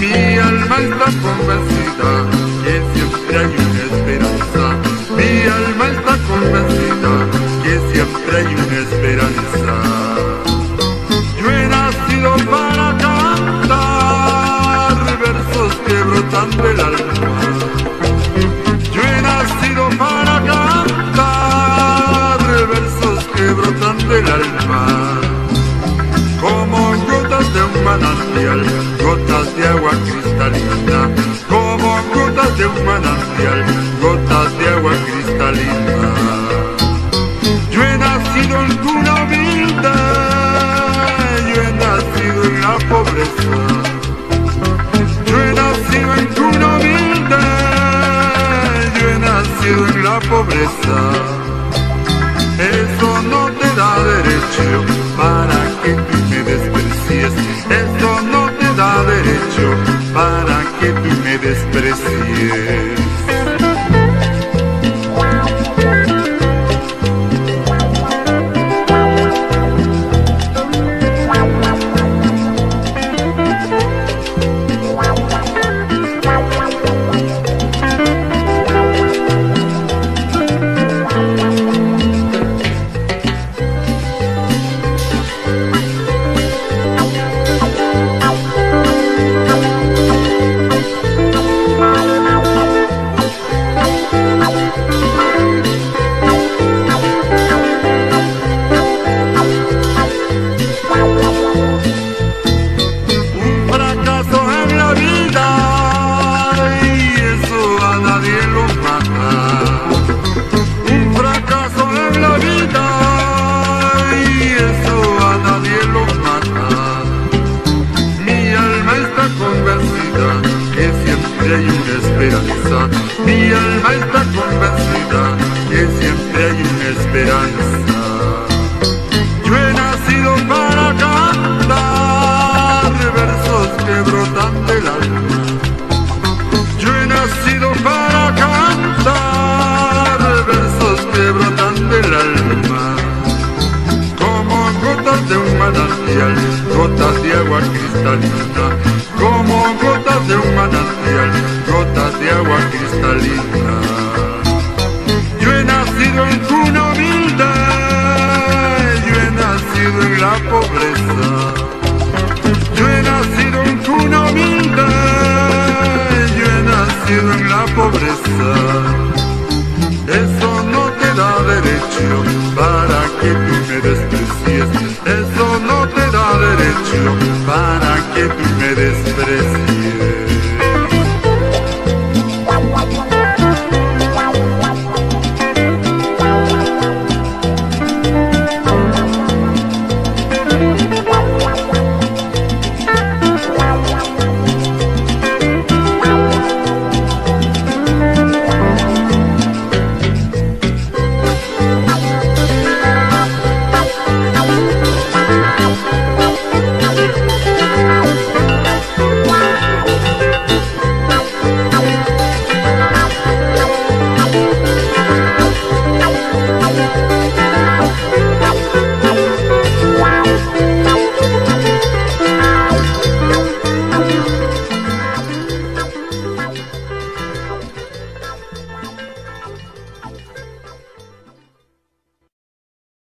Mi alma está convencida que siempre hay una esperanza. Mi alma está convencida que siempre hay una esperanza. Yo he nacido para cantar versos que brotan del alma. como gotas de un manantial, gotas de agua cristalina. Yo he nacido en cuna humilde, yo he nacido en la pobreza. Yo he nacido en cuna humilde, yo he nacido en la pobreza. Eso no te da derecho para que tú me desprecies. alta convencida que siempre hay una esperanza. Yo he nacido para cantar versos que brotan del alma. Yo he nacido para cantar versos que brotan del alma. Como gotas de un manantial, gotas de agua cristalina. Como gotas de un manantial, gotas de agua cristalina. perdido en la pobreza.